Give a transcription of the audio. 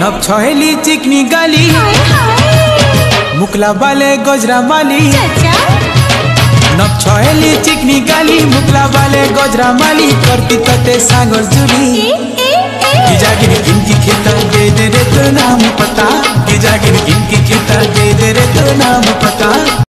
नब छहेली चिकनी गली। मुकला बाले गजरा माली। नब छहेली चिकनी गली, मुकला बाले गजरा माली। करती तते सागर जुली। की जागिर इनकी खेता दे दे रे तो नाम पता। की जागिर इनकी खेता दे दे रे तो नाम पता